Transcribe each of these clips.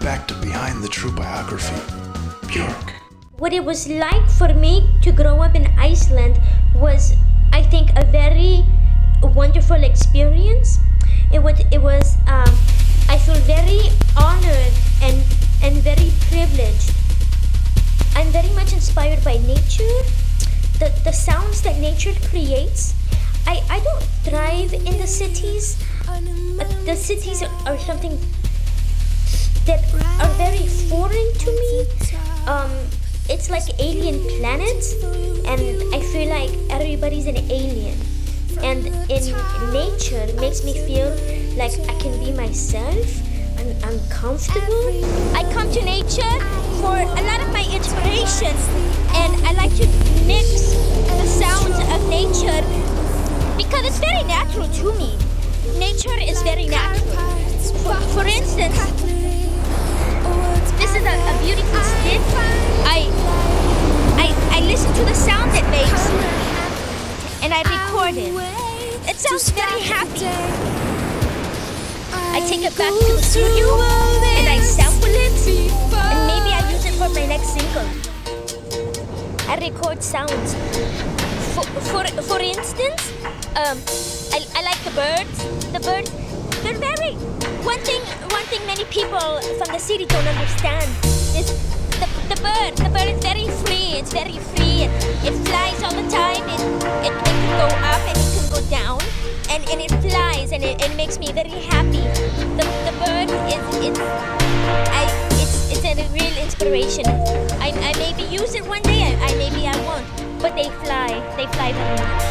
back to behind the true biography. Bjork. What it was like for me to grow up in Iceland was, I think, a very wonderful experience. It was, it was. Um, I feel very honored and and very privileged. I'm very much inspired by nature, the the sounds that nature creates. I I don't thrive in the cities. The cities are, are something that are very foreign to me. Um, it's like alien planets, and I feel like everybody's an alien. And in nature, it makes me feel like I can be myself. I'm, I'm comfortable. I come to nature for a lot of my inspiration, and I like to mix the sounds of nature because it's very natural to me. Nature is very natural. For, for instance, this is a, a beautiful stick. I, I, I listen to the sound it makes, and I record it. It sounds very happy. I take it back to the studio, and I sample it, and maybe I use it for my next single. I record sounds. For, for, for instance, um, I, I like the birds. The birds, they're very. One thing, one thing many people from the city don't understand is the, the bird. The bird is very free. It's very free. It, it flies all the time. It, it, it can go up and it can go down, and, and it flies and it, it makes me very happy. The, the bird is it's I it's it's a real inspiration. I, I maybe use it one day. I, I maybe I won't, but they fly. They fly very much.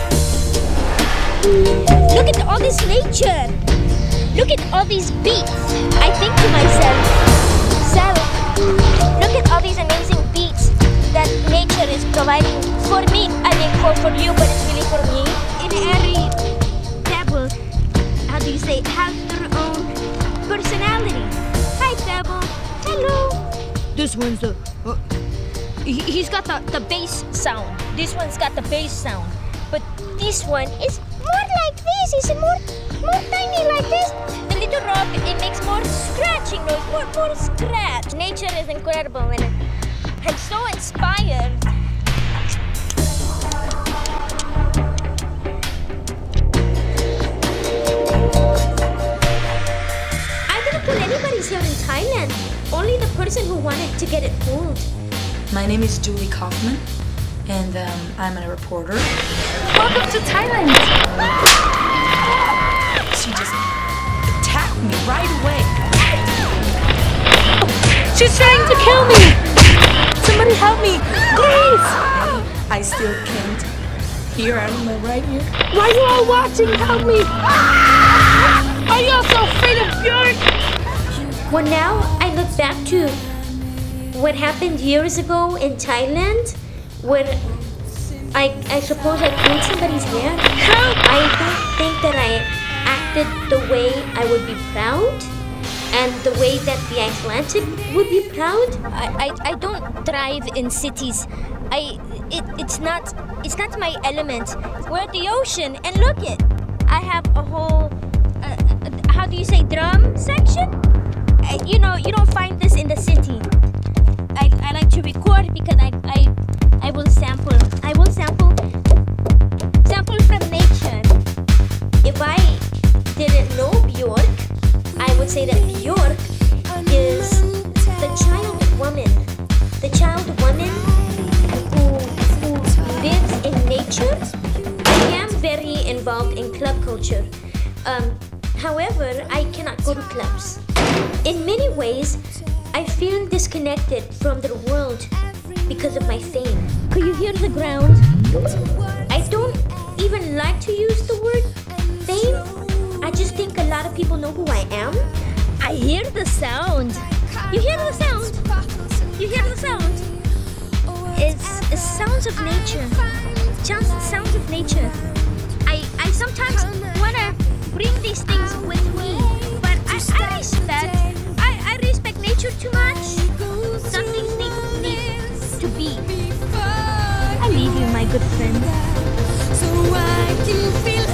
Look at all this nature. Look at all these beats. I think to myself, Sarah, look at all these amazing beats that nature is providing for me. I mean, for, for you, but it's really for me. In every pebble, how do you say, have their own personality. Hi, Pebble. Hello. This one's the. Uh, he, he's got the, the bass sound. This one's got the bass sound. But this one is more like this. Is it more, more tiny like this? The little rock, it makes more scratching noise, more, more scratch. Nature is incredible and I'm so inspired. I didn't pull anybody's hair in Thailand. Only the person who wanted to get it pulled. My name is Julie Kaufman, and um, I'm a reporter. Welcome to Thailand! She just attacked me right away. She's trying to kill me! Somebody help me, please! I still can't hear out of my right ear. Why are you all watching? Help me! Ah! Are you all so afraid of Björk? Well, now I look back to what happened years ago in Thailand when I, I suppose I pulled somebody's hair. I don't think that I acted the way I would be proud and the way that the Atlantic would be proud. I, I, I don't thrive in cities. I it, it's not it's not my element. We're at the ocean and look it. I have a whole uh, uh, how do you say drum section? Uh, you know you don't find this in the city. I, I like to record because I I from the world because of my fame. Could you hear the ground? I don't even like to use the word fame. I just think a lot of people know who I am. I hear the sound. You hear the sound? You hear the sound? It's, it's sounds of nature. Just sounds of nature. I, I sometimes want to bring these things with me, but I, I respect I, I respect nature too much. Leave you, my good friend.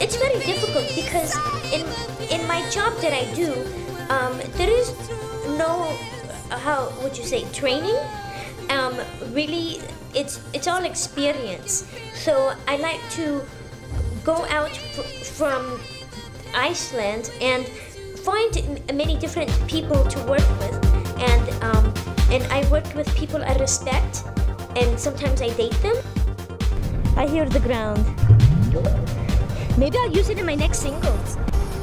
It's very difficult because in in my job that I do, um, there is no how would you say training. Um, really, it's it's all experience. So I like to go out from Iceland and find m- many different people to work with, and um, and I work with people I respect, and sometimes I date them. I hear the ground. Maybe I'll use it in my next singles.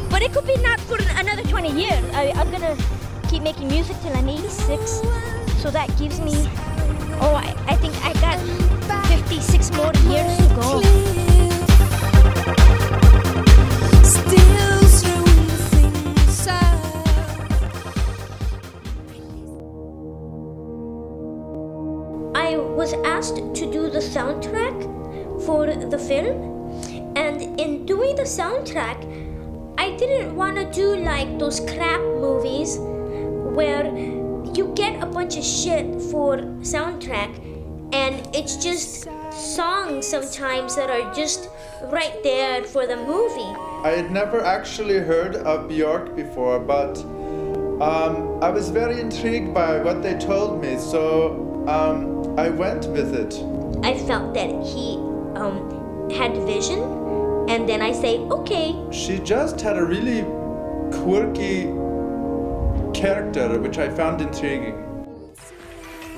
But it could be not for another 20 years. I, I'm gonna keep making music till I'm 86. So that gives me, oh, I, I think I got 56 more years to go. Soundtrack, I didn't want to do like those crap movies where you get a bunch of shit for soundtrack and it's just songs sometimes that are just right there for the movie. I had never actually heard of Bjork before, but um, I was very intrigued by what they told me, so um, I went with it. I felt that he um, had vision, and then I say, okay, She just had a really quirky character, which I found intriguing.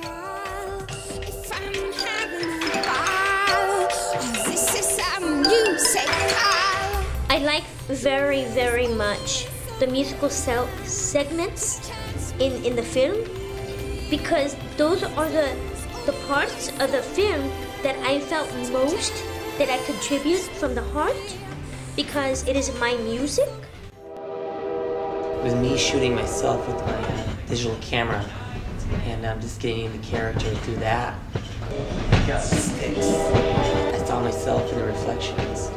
I'm having a ball, this is a musical. I like very, very much the musical segments in, in the film because those are the, the parts of the film that I felt most that I contribute from the heart because it is my music. It was me shooting myself with my uh, digital camera, and I'm just getting the character through that. I. I saw myself in the reflections.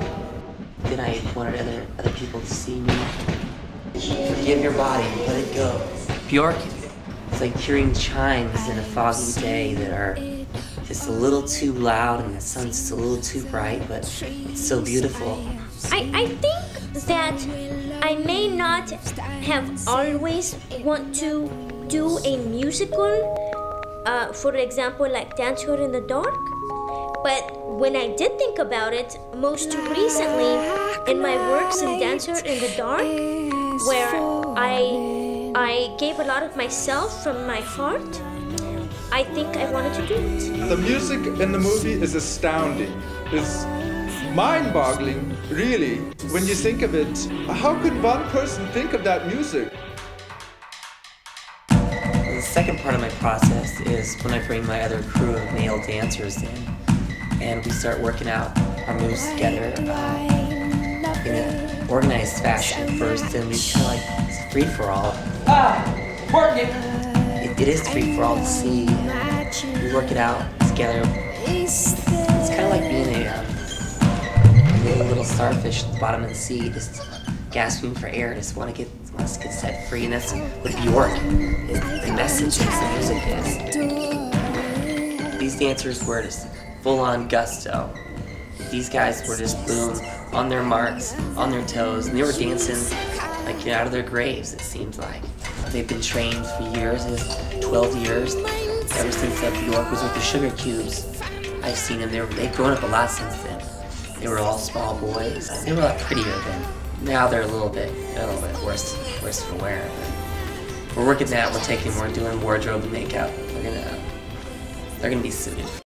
Then I wanted other other people to see me. Forgive your body, let it go. Bjork, it's like hearing chimes in a foggy day that are just a little too loud and the sun's just a little too bright, but it's so beautiful. I, I think that I may not have always want to do a musical, uh, for example, like Dancer in the Dark. But when I did think about it, most recently in my works in Dancer in the Dark, where I I gave a lot of myself from my heart, I think I wanted to do it. The music in the movie is astounding. It's mind-boggling, really, when you think of it. How could one person think of that music? The second part of my process is when I bring my other crew of male dancers in, and we start working out our moves together uh, in an organized fashion first, and we kind of like it's free for all. Ah, It, it is free for all to see. We work it out together. It's kind of like being a, um, a little, starfish at the bottom of the sea, just gasping for air, just want to get wants to get set free, and that's what Bjork. The message is, the music is. These dancers were just full on gusto. These guys were just boom, on their marks, on their toes, and they were dancing like out of their graves, it seems like. They've been trained for years, it's 12 years, ever since uh, Bjork was with the Sugarcubes. I've seen them, they were, they've grown up a lot since then. They were all small boys. They were a lot prettier then. Now they're a little bit, a little bit worse, worse for wear. But we're working that. We're taking, we're doing wardrobe and makeup. We're gonna, they're gonna be suited.